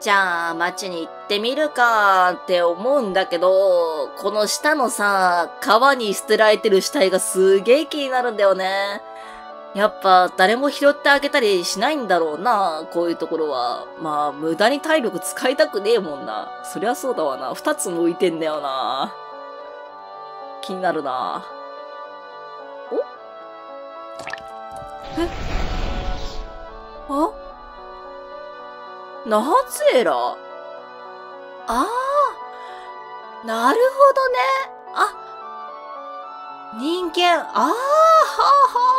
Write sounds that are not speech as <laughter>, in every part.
じゃあ、街に行ってみるかって思うんだけど、この下のさ、川に捨てられてる死体がすげえ気になるんだよね。やっぱ誰も拾ってあげたりしないんだろうな、こういうところは。まあ、無駄に体力使いたくねえもんな。そりゃそうだわな。二つ向いてんだよな。気になるな。お？え？あ？ナハツエラ？ああ、なるほどね。あ、人間、ああ、はあは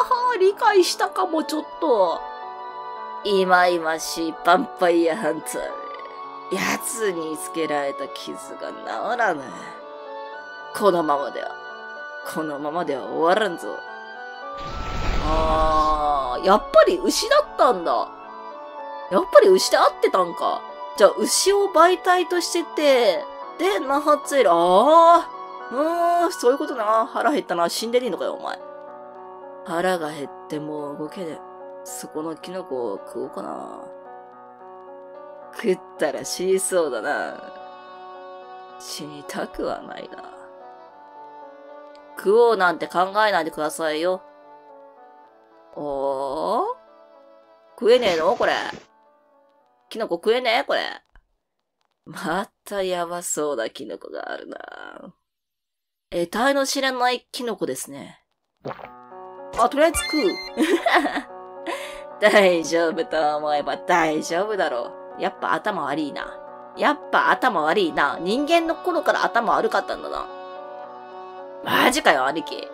あはあ、理解したかも、ちょっと。いまいましいヴァンパイアハンター。奴につけられた傷が治らぬ。このままでは、このままでは終わらんぞ。あー、やっぱり牛だったんだ。やっぱり牛で合ってたんか。じゃあ、牛を媒体としてて、で、ナハツエラ、あー、うーん、そういうことな。腹減ったな。死んでねえのかよ、お前。腹が減ってもう動けねえ。そこのキノコを食おうかな。食ったら死にそうだな。死にたくはないな。食おうなんて考えないでくださいよ。おー？食えねえの？これ。キノコ食えねえ？これ。またやばそうなキノコがあるな。得体の知らないキノコですね。あ、とりあえず食う。<laughs> 大丈夫と思えば大丈夫だろう。やっぱ頭悪いな。やっぱ頭悪いな。人間の頃から頭悪かったんだな。マジかよ、兄貴。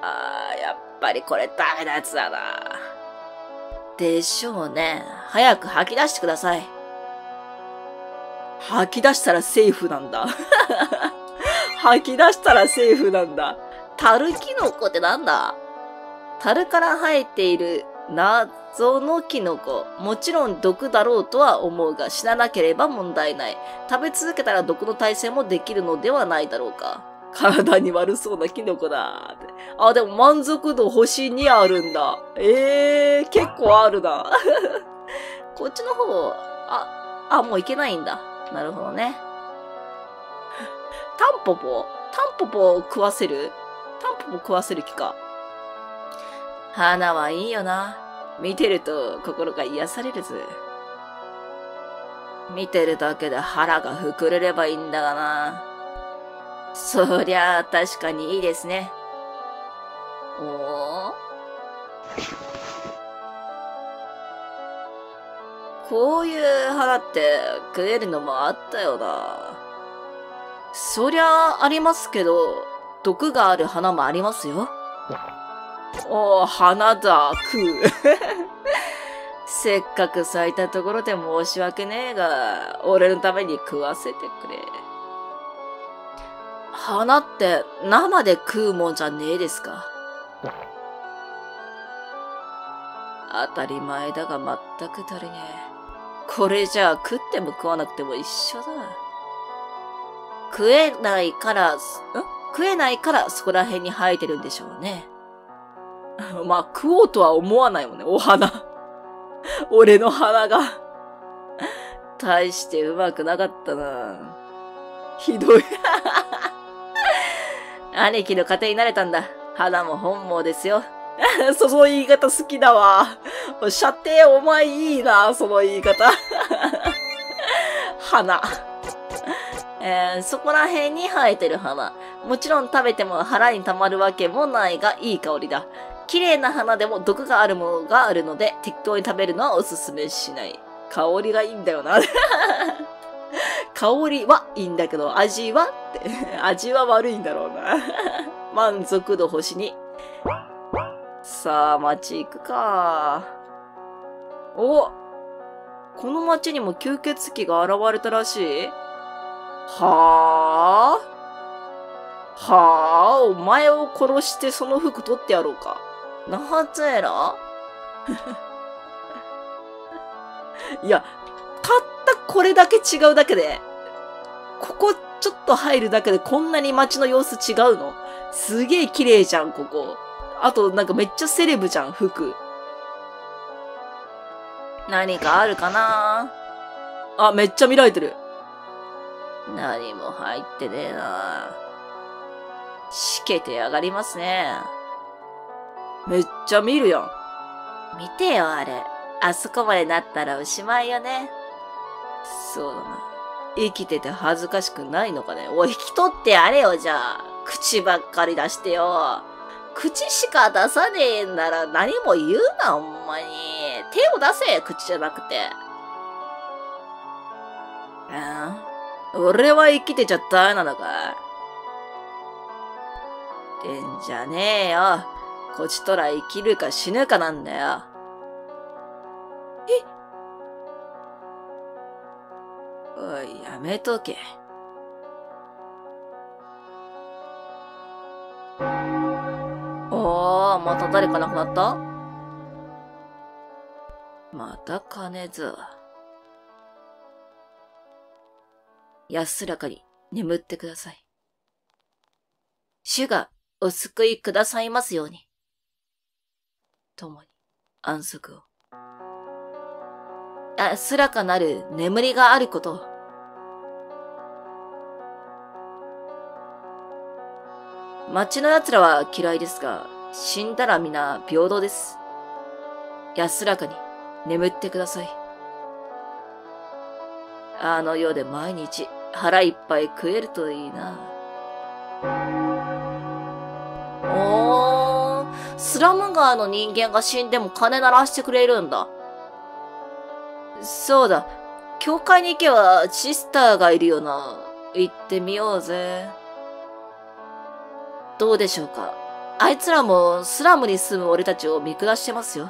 あー、やっぱりこれダメなやつだな。でしょうね。早く吐き出してください。吐き出したらセーフなんだ。<laughs> 吐き出したらセーフなんだ。樽キノコってなんだ樽から生えている謎のキノコ。もちろん毒だろうとは思うが、死ななければ問題ない。食べ続けたら毒の耐性もできるのではないだろうか。体に悪そうなキノコだって。あ、でも満足度星2あるんだ。ええー、結構あるな。<laughs> こっちの方、あ、あ、もういけないんだ。なるほどね。タンポポタンポポ食わせる？タンポポ食わせる気か。花はいいよな。見てると心が癒されるぜ。見てるだけで腹が膨れればいいんだがな。そりゃあ確かにいいですね。おおこういう花って食えるのもあったよな。そりゃありますけど、毒がある花もありますよ。おー、花だ、食う。<laughs> せっかく咲いたところで申し訳ねえが、俺のために食わせてくれ。花って生で食うもんじゃねえですか。当たり前だが全く足りねえ。これじゃあ食っても食わなくても一緒だ。食えないから、ん？食えないからそこら辺に生えてるんでしょうね。<laughs> まあ食おうとは思わないもんね、お花。<laughs> 俺の花が。<laughs> 大してうまくなかったな。ひどい。兄貴の家庭になれたんだ。花も本望ですよ。<laughs> その言い方好きだわ。射程お前いいな、その言い方。<laughs> 花。えー、そこら辺に生えてる花。もちろん食べても腹に溜まるわけもないが、いい香りだ。綺麗な花でも毒があるものがあるので、適当に食べるのはおすすめしない。香りがいいんだよな。<laughs> 香りはいいんだけど、味はって。<laughs> 味は悪いんだろうな。<laughs> 満足度星に。さあ、街行くか。おこの街にも吸血鬼が現れたらしいはあ？はあ？お前を殺してその服取ってやろうか。なはずやらいや、たったこれだけ違うだけで、ここちょっと入るだけでこんなに街の様子違うの？すげえ綺麗じゃん、ここ。あと、なんかめっちゃセレブじゃん、服。何かあるかな？あ、めっちゃ見られてる。何も入ってねえなしけてやがりますね。めっちゃ見るやん。見てよ、あれ。あそこまでなったらおしまいよね。そうだな。生きてて恥ずかしくないのかね。おい、引き取ってやれよ、じゃあ。口ばっかり出してよ。口しか出さねえんなら何も言うな、ほんまに。手を出せ、口じゃなくて。うん、俺は生きてちゃダメなのか。てんじゃねえよ。こちとら生きるか死ぬかなんだよ。えやめとけ。おー、また誰か亡くなった？また金津。安らかに眠ってください。主がお救いくださいますように。共に安息を。安らかなる眠りがあることを。町の奴らは嫌いですが、死んだら皆平等です。安らかに眠ってください。あの世で毎日腹いっぱい食えるといいな。おー、スラム街の人間が死んでも金鳴らしてくれるんだ。そうだ、教会に行けばシスターがいるよな。行ってみようぜ。どうでしょうか？あいつらもスラムに住む俺たちを見下してますよ。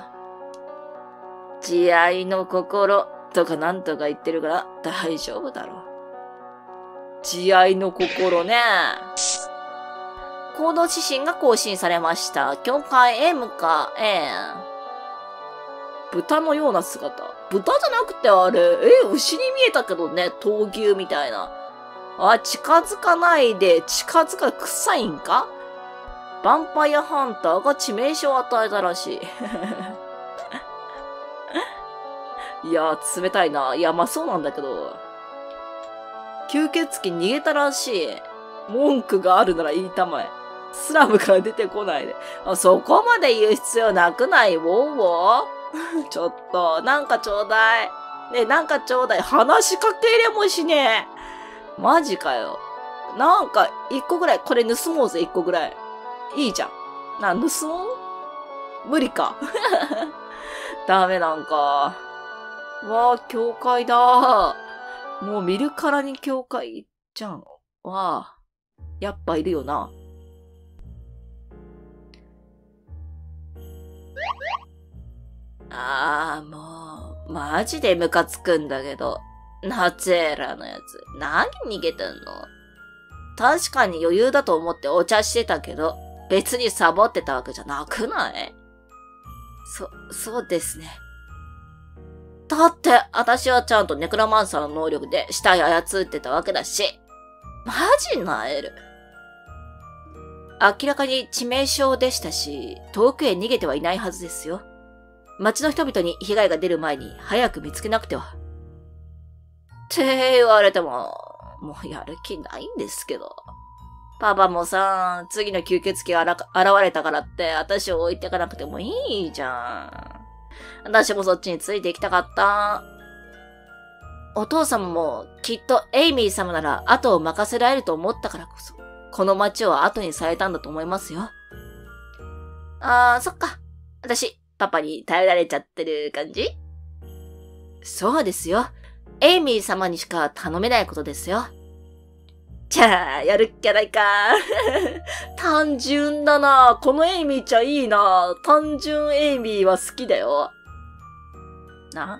慈愛の心とかなんとか言ってるから大丈夫だろう。慈愛の心ね。行動指針が更新されました。教会へ向かえ。豚のような姿。豚じゃなくてあれ、え、牛に見えたけどね、闘牛みたいな。あ、近づかないで、近づか臭いんか？ヴァンパイアハンターが致命傷を与えたらしい。<laughs> いや、冷たいな。いや、まあそうなんだけど。吸血鬼逃げたらしい。文句があるなら言いたまえ。スラムから出てこないで。あそこまで言う必要なくない？ウォーウォー <laughs> ちょっと、なんかちょうだい。ねなんかちょうだい。話しかけれもしねえ。マジかよ。なんか、一個ぐらい、これ盗もうぜ、一個ぐらい。いいじゃん。な、盗もう無理か。<laughs> ダメなんか。わあ、教会だ。もう見るからに教会じゃん。わあ、やっぱいるよな。ああ、もう、マジでムカつくんだけど。ナツエラのやつ。何逃げてんの？確かに余裕だと思ってお茶してたけど、別にサボってたわけじゃなくない？そ、そうですね。だって、私はちゃんとネクラマンサーの能力で死体操ってたわけだし。マジなえる。明らかに致命傷でしたし、遠くへ逃げてはいないはずですよ。町の人々に被害が出る前に早く見つけなくては。って言われても、もうやる気ないんですけど。パパもさ、次の吸血鬼が現れたからって、私を置いてかなくてもいいじゃん。私もそっちについていきたかった。お父様もきっとエイミー様なら後を任せられると思ったからこそ、この街を後にされたんだと思いますよ。あー、そっか。私、パパに頼られちゃってる感じ？そうですよ。エイミー様にしか頼めないことですよ。じゃあ、やるっきゃないか。<laughs> 単純だな。このエイミーちゃいいな。単純エイミーは好きだよ。な？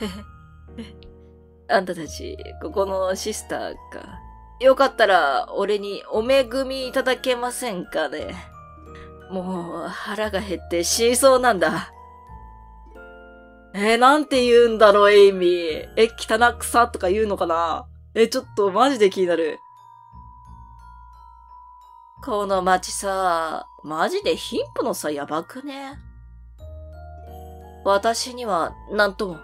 <laughs> あんたたち、ここのシスターか。よかったら、俺にお恵みいただけませんかね。もう、腹が減って死にそうなんだ。えー、なんて言うんだろう、エイミー。え、汚くさとか言うのかな？え、ちょっとマジで気になる。この街さ、マジで貧富の差やばくね？私には何とも。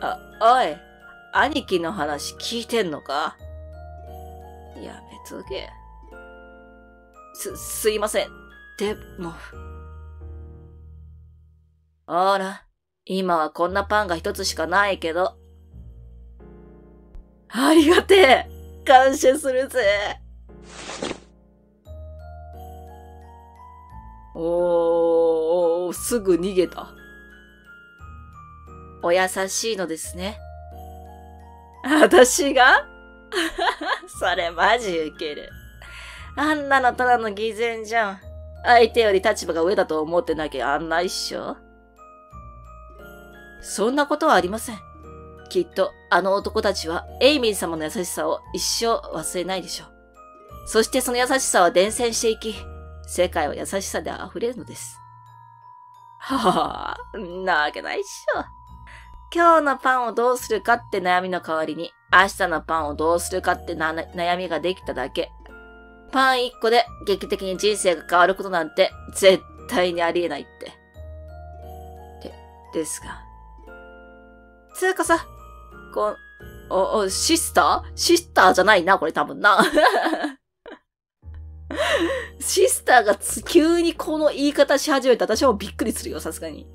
あ、おい、兄貴の話聞いてんのか？やめとけ。す、すいません。でも。ほら、今はこんなパンが一つしかないけど。ありがてえ感謝するぜおー、すぐ逃げた。お優しいのですね。私が？<laughs> それマジウケる。あんなのただの偽善じゃん。相手より立場が上だと思ってなきゃあんな一緒。そんなことはありません。きっとあの男たちはエイミー様の優しさを一生忘れないでしょう。そしてその優しさは伝染していき、世界は優しさで溢れるのです。はあ、なわけないっしょ。今日のパンをどうするかって悩みの代わりに、明日のパンをどうするかって悩みができただけ。パン一個で劇的に人生が変わることなんて絶対にありえないって。で、ですが。つうかさ、こお、お、シスター？シスターじゃないな、これ多分な。<laughs> シスターが急にこの言い方し始めた私もびっくりするよ、さすがに。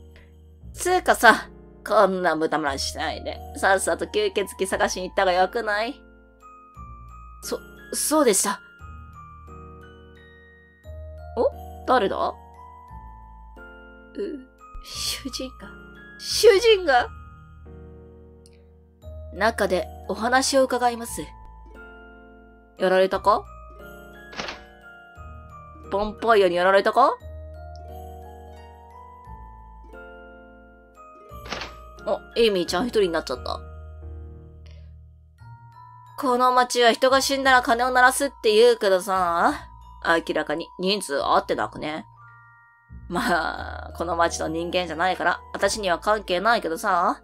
つうかさ、こんな無駄話しないで、さっさと吸血鬼探しに行ったがよくない？そ、そうでした。お？誰だ？う、主人が、主人が？中でお話を伺います。やられたか？ポンパイアにやられたか？あ、エイミーちゃん一人になっちゃった。この街は人が死んだら金を鳴らすって言うけどさ、明らかに人数合ってなくね。まあ、この街の人間じゃないから、私には関係ないけどさ、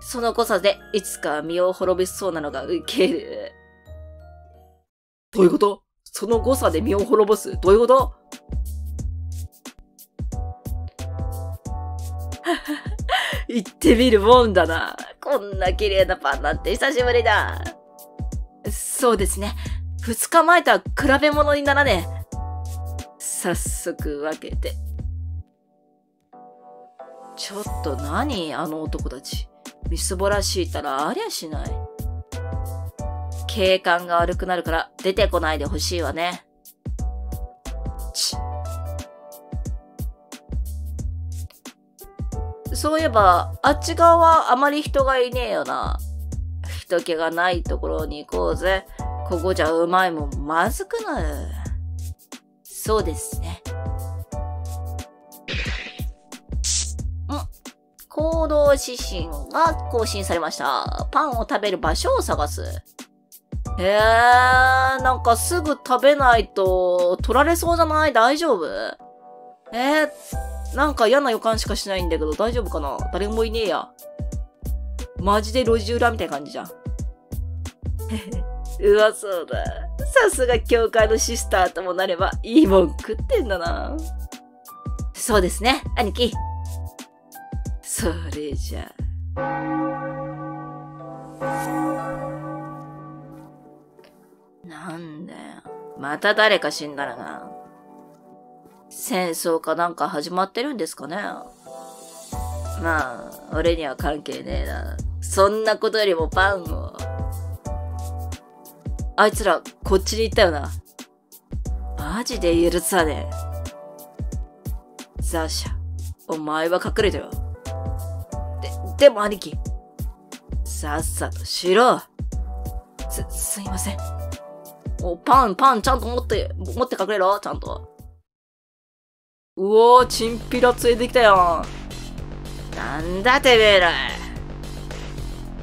その誤差でいつか身を滅びそうなのがウケる。どういうこと？その誤差で身を滅ぼす？どういうこと？<laughs> 行ってみるもんだな。こんな綺麗なパンなんて久しぶりだ。そうですね。二日前とは比べ物にならねえ。早速分けて。ちょっと何？あの男たち。みすぼらしいたらありゃしない。景観が悪くなるから出てこないでほしいわね。ち。そういえば、あっち側はあまり人がいねえよな。人気がないところに行こうぜ。ここじゃうまいもんまずくなる。そうですね。行動指針が更新されました。パンを食べる場所を探す。へえー、なんかすぐ食べないと取られそうじゃない？大丈夫？えー、なんか嫌な予感しかしないんだけど大丈夫かな？誰もいねえや。マジで路地裏みたいな感じじゃん。<laughs> うわ、そうだ。さすが教会のシスターともなればいいもん食ってんだな。そうですね、兄貴。それじゃなんだよ。また誰か死んだらな。戦争かなんか始まってるんですかねまあ、俺には関係ねえな。そんなことよりもパンを。あいつら、こっちに行ったよな。マジで許さねえ。ザシャ、お前は隠れてろ。でも兄貴、さっさとしろ。す、すいません。お、パン、パン、ちゃんと持って、持って隠れろ、ちゃんと。うおー、チンピラ連れてきたよ。なんだてめえら。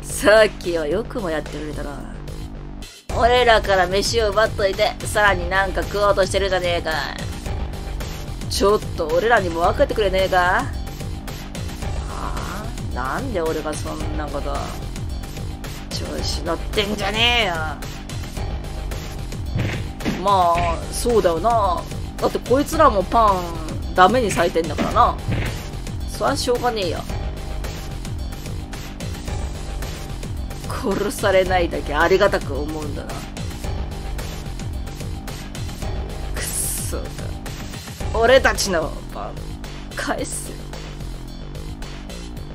さっきはよくもやってくれたな。俺らから飯を奪っといて、さらになんか食おうとしてるじゃねえか。ちょっと俺らにも分けてくれねえかなんで俺がそんなこと調子乗ってんじゃねえよまあ、そうだよな。だってこいつらもパン、ダメに咲いてんだからな。そりゃしょうがねえや。殺されないだけありがたく思うんだな。くっそか。俺たちのパン、返すよ。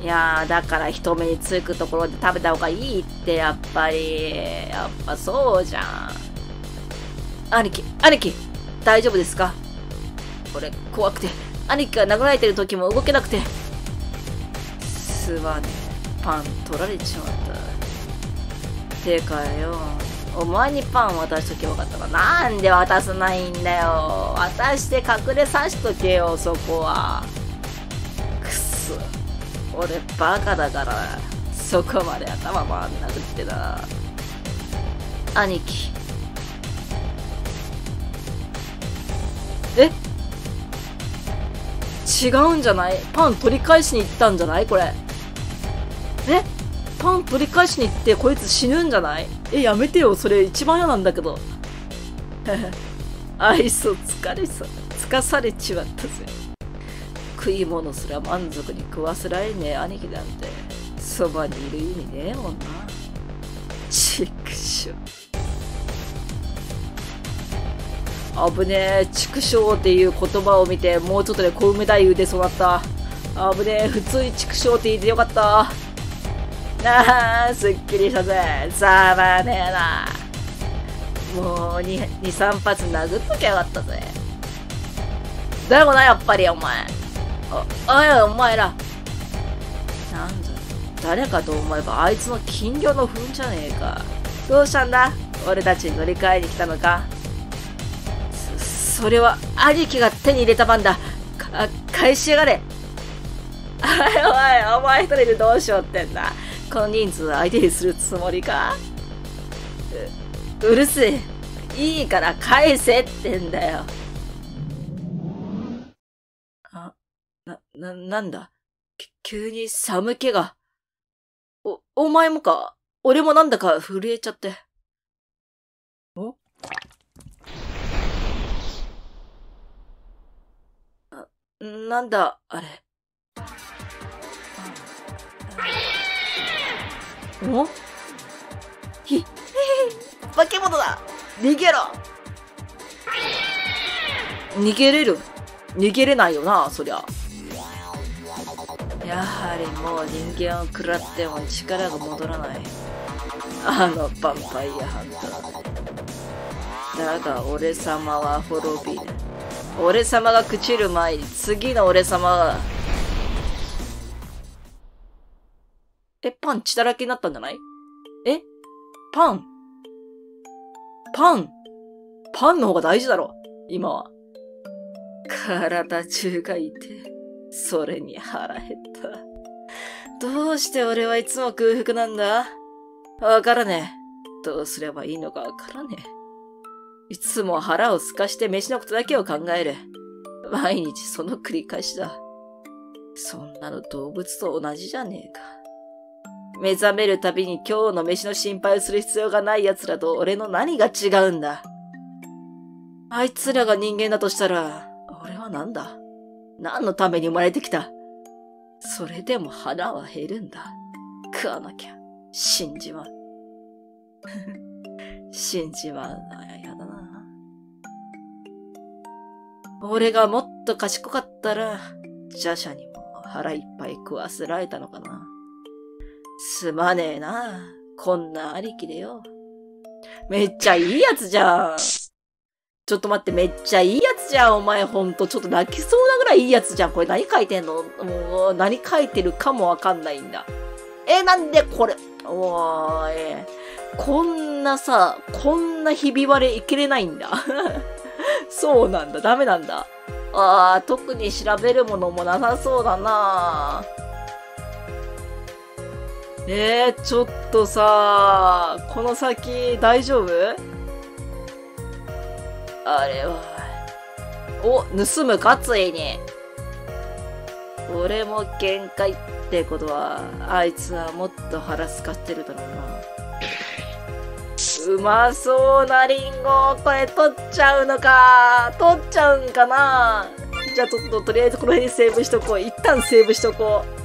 いやー、だから人目につくところで食べた方がいいって、やっぱり。やっぱそうじゃん。兄貴、兄貴、大丈夫ですか？俺、怖くて、兄貴が殴られてる時も動けなくて。すまね、パン取られちまった。てかよ、お前にパン渡しとけばよかったかなんで渡さないんだよ。渡して隠れさしとけよ、そこは。くそ。俺バカだから、そこまで頭回んなくってな。兄貴。え？違うんじゃない？パン取り返しに行ったんじゃない？これ。え？パン取り返しに行ってこいつ死ぬんじゃない？え、やめてよ。それ一番嫌なんだけど。愛想疲れさ、つかされちまったぜ。食い物すら満足に食わせられねえ兄貴なんて、そばにいる意味ねえもんな。ちくしょ。危ねえ、畜生っていう言葉を見て、もうちょっとで小梅太夫で育った。危ねえ、普通に畜生って言ってよかった。ああ、すっきりしたぜ。ざまねえな。もう2、2、3発殴っときゃよかったぜ。だよな、やっぱりお前。あ、あや、お前ら。なんだ、誰かと思えばあいつの金魚の糞じゃねえか。どうしたんだ？俺たち乗り換えに来たのか？それは兄貴が手に入れた番だ。か、返しやがれ。おいおい、お前一人でどうしようってんだ。この人数相手にするつもりか？う、うるせえ。いいから返せってんだよ。な、な、なんだ？急に寒気が。お、お前もか？俺もなんだか震えちゃって。お？なんだ、あれ。お？ひ、ひ、化け物だ逃げろ逃げれる？逃げれないよな、そりゃ。やはりもう人間を食らっても力が戻らない。あのヴァンパイアハンター。だが俺様は滅びる。俺様が朽ちる前に次の俺様が。え、パン血だらけになったんじゃない？え？パン？パン？パンの方が大事だろ今は。体中が痛て、それに腹減った。どうして俺はいつも空腹なんだ？わからねえ。どうすればいいのかわからねえ。いつも腹を空かして飯のことだけを考える。毎日その繰り返しだ。そんなの動物と同じじゃねえか。目覚めるたびに今日の飯の心配をする必要がない奴らと俺の何が違うんだ？あいつらが人間だとしたら、俺は何だ？何のために生まれてきた？それでも腹は減るんだ。食わなきゃ。死んじまう。<laughs> 死んじまうのはやだな。俺がもっと賢かったら、ジャシャにも腹いっぱい食わせられたのかな。すまねえな。こんなありきでよ。めっちゃいいやつじゃん。ちょっと待って、めっちゃいいやじゃん、お前ほんと。ちょっと泣きそうなぐらいいいやつじゃん。これ何書いてんの？もう、何書いてるかもわかんないんだ。え、なんでこれ、おーい。こんなさ、こんなひび割れいけれないんだ。<laughs> そうなんだ。ダメなんだ。ああ、特に調べるものもなさそうだなえー、ちょっとさこの先大丈夫？あれは。お、盗むかついに。俺も限界ってことは、あいつはもっと腹すかってるだろうな。うまそうなリンゴ。これ取っちゃうのか。取っちゃうんかな。じゃあちょっととりあえずこの辺にセーブしとこう。一旦セーブしとこう。